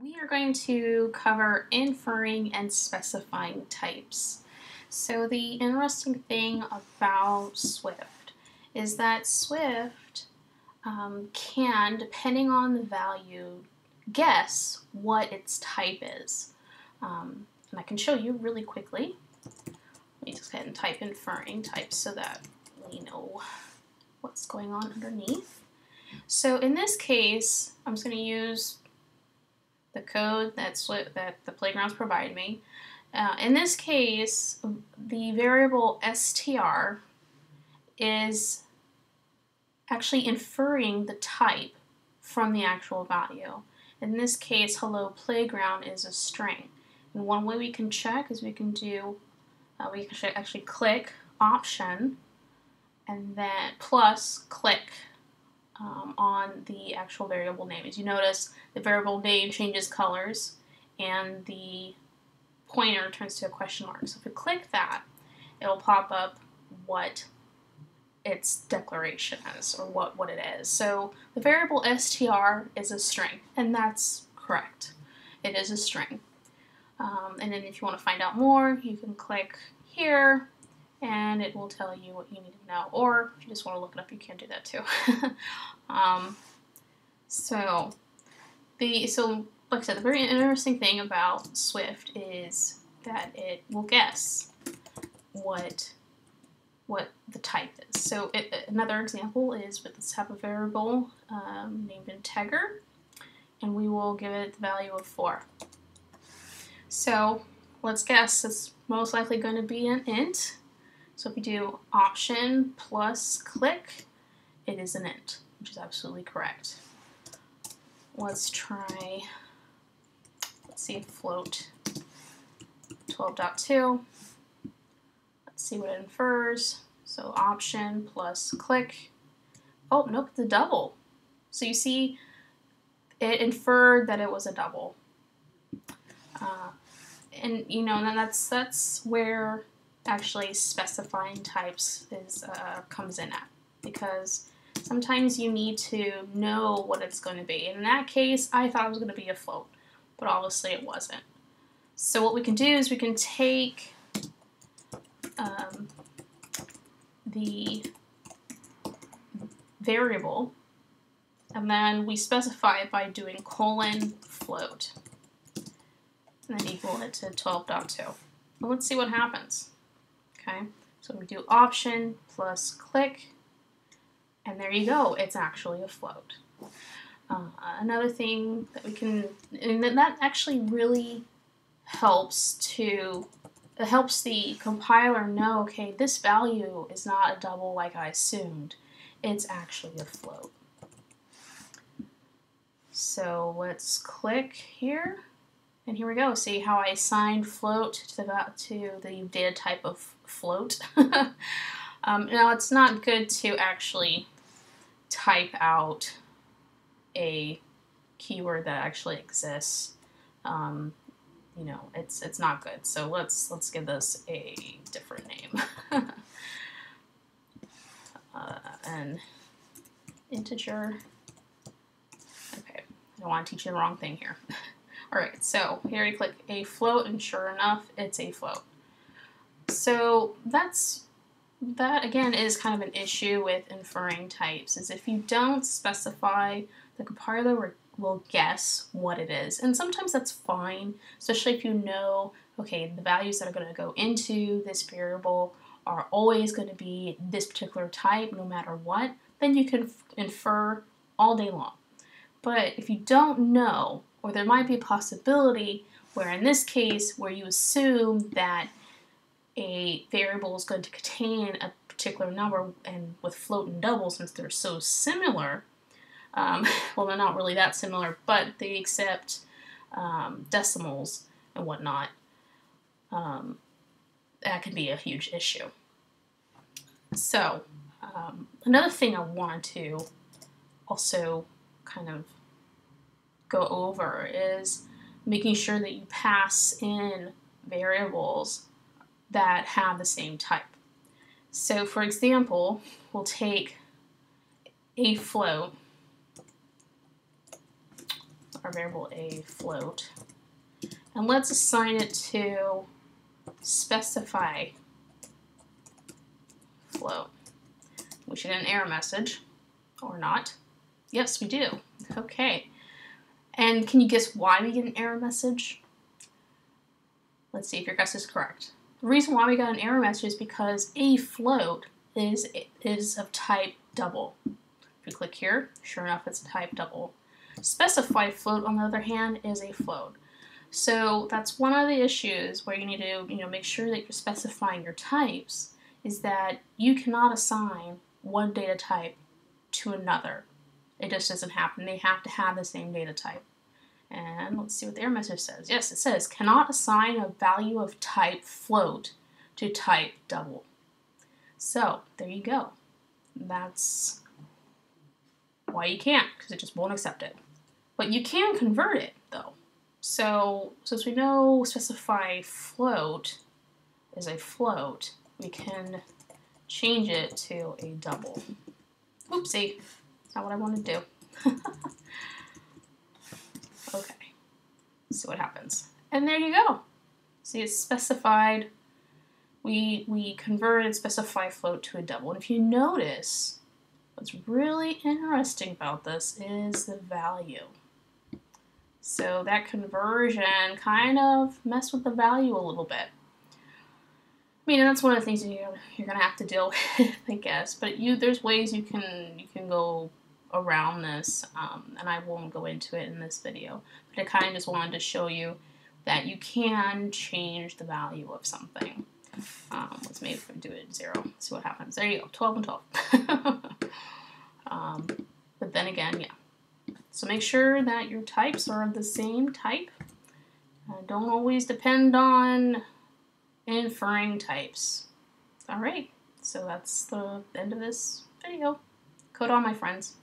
We are going to cover inferring and specifying types. So the interesting thing about Swift is that Swift um, can, depending on the value, guess what its type is. Um, and I can show you really quickly. Let me just go ahead and type inferring types so that we know what's going on underneath. So in this case, I'm just going to use the code that's that the playgrounds provide me. Uh, in this case, the variable str is actually inferring the type from the actual value. In this case, hello playground is a string. And one way we can check is we can do, uh, we can actually click option and then plus click um, on the actual variable name. As you notice, the variable name changes colors and the pointer turns to a question mark. So if we click that, it'll pop up what its declaration is or what, what it is. So the variable str is a string, and that's correct. It is a string. Um, and then if you want to find out more, you can click here and it will tell you what you need to know. Or if you just want to look it up, you can do that too. um, so the so like I said, the very interesting thing about Swift is that it will guess what what the type is. So it, another example is with this type of variable um, named integer, and we will give it the value of 4. So let's guess it's most likely going to be an int, so if we do option plus click, it is an int, which is absolutely correct. Let's try, let's see, float 12.2. Let's see what it infers. So option plus click. Oh, nope, the double. So you see, it inferred that it was a double. Uh, and you know, and then that's that's where actually specifying types is uh, comes in at because sometimes you need to know what it's going to be. In that case, I thought it was going to be a float, but obviously it wasn't. So what we can do is we can take um, the variable and then we specify it by doing colon float and then equal it to 12.2. Well, let's see what happens. Okay, so we do option plus click, and there you go. It's actually a float. Uh, another thing that we can, and that actually really helps to it helps the compiler know, okay, this value is not a double like I assumed. It's actually a float. So let's click here. And here we go. See how I assigned float to the, to the data type of float. um, now it's not good to actually type out a keyword that actually exists. Um, you know, it's it's not good. So let's let's give this a different name. uh, an integer. Okay, I don't want to teach you the wrong thing here. Alright, so here you click a float, and sure enough, it's a float. So that's that again is kind of an issue with inferring types is if you don't specify the compiler will guess what it is and sometimes that's fine especially if you know okay the values that are going to go into this variable are always going to be this particular type no matter what then you can infer all day long but if you don't know or there might be a possibility where in this case where you assume that a variable is going to contain a particular number and with float and double since they're so similar um, well they're not really that similar but they accept um, decimals and whatnot um, that can be a huge issue. So um, another thing I wanted to also kind of go over is making sure that you pass in variables that have the same type. So for example, we'll take a float. our variable a float. And let's assign it to specify float. We should get an error message, or not. Yes, we do. Okay. And can you guess why we get an error message? Let's see if your guess is correct. The reason why we got an error message is because a float is is of type double. If you click here, sure enough, it's a type double. Specified float, on the other hand, is a float. So that's one of the issues where you need to you know make sure that you're specifying your types is that you cannot assign one data type to another. It just doesn't happen. They have to have the same data type. And let's see what the error message says. Yes, it says cannot assign a value of type float to type double. So there you go. That's why you can't, because it just won't accept it. But you can convert it though. So since we know specify float is a float, we can change it to a double. Oopsie, not what I want to do. okay, see what happens. And there you go. See, it's specified. We, we converted specify float to a double. And if you notice, what's really interesting about this is the value. So that conversion kind of messed with the value a little bit. I mean, that's one of the things you you're gonna have to deal with, I guess. But you, there's ways you can you can go around this, um, and I won't go into it in this video. But I kind of just wanted to show you that you can change the value of something. Um, let's maybe do it zero. See what happens. There you go, 12 and 12. um, but then again, yeah. So make sure that your types are of the same type. Uh, don't always depend on inferring types. Alright, so that's the end of this video. Code on, my friends.